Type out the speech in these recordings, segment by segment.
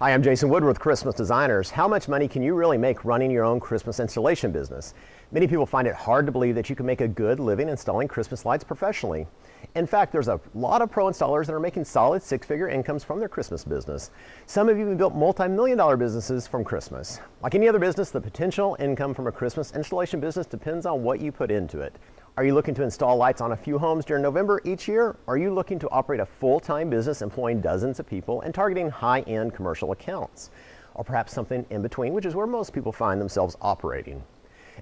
Hi, I'm Jason Woodward Christmas Designers. How much money can you really make running your own Christmas installation business? Many people find it hard to believe that you can make a good living installing Christmas lights professionally. In fact, there's a lot of pro installers that are making solid six figure incomes from their Christmas business. Some have even built multi million dollar businesses from Christmas. Like any other business, the potential income from a Christmas installation business depends on what you put into it. Are you looking to install lights on a few homes during November each year? Are you looking to operate a full time business employing dozens of people and targeting high end commercial accounts? Or perhaps something in between, which is where most people find themselves operating.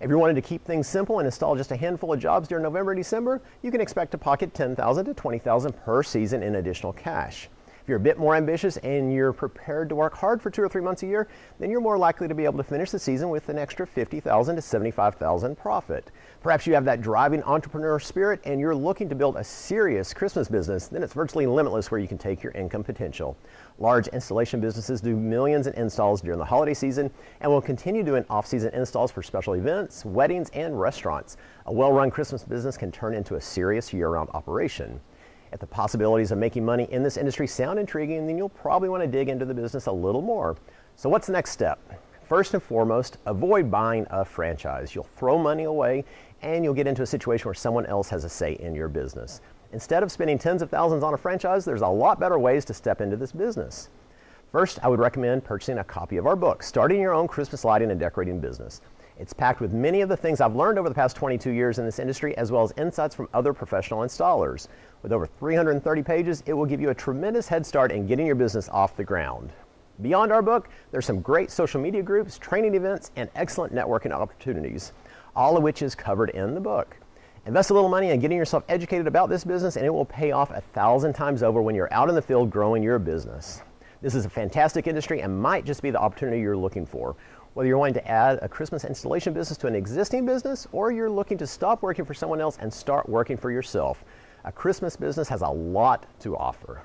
If you're wanting to keep things simple and install just a handful of jobs during November and December, you can expect to pocket 10,000 to 20,000 per season in additional cash. If you're a bit more ambitious and you're prepared to work hard for two or three months a year, then you're more likely to be able to finish the season with an extra 50,000 to 75,000 profit. Perhaps you have that driving entrepreneur spirit and you're looking to build a serious Christmas business, then it's virtually limitless where you can take your income potential. Large installation businesses do millions in installs during the holiday season and will continue doing off-season installs for special events, weddings, and restaurants. A well-run Christmas business can turn into a serious year-round operation. If the possibilities of making money in this industry sound intriguing, then you'll probably want to dig into the business a little more. So, what's the next step? First and foremost, avoid buying a franchise. You'll throw money away and you'll get into a situation where someone else has a say in your business. Instead of spending tens of thousands on a franchise, there's a lot better ways to step into this business. First, I would recommend purchasing a copy of our book, Starting Your Own Christmas Lighting and Decorating Business. It's packed with many of the things I've learned over the past 22 years in this industry, as well as insights from other professional installers. With over 330 pages, it will give you a tremendous head start in getting your business off the ground. Beyond our book, there's some great social media groups, training events, and excellent networking opportunities, all of which is covered in the book. Invest a little money in getting yourself educated about this business, and it will pay off a thousand times over when you're out in the field growing your business. This is a fantastic industry and might just be the opportunity you're looking for. Whether you're wanting to add a Christmas installation business to an existing business or you're looking to stop working for someone else and start working for yourself, a Christmas business has a lot to offer.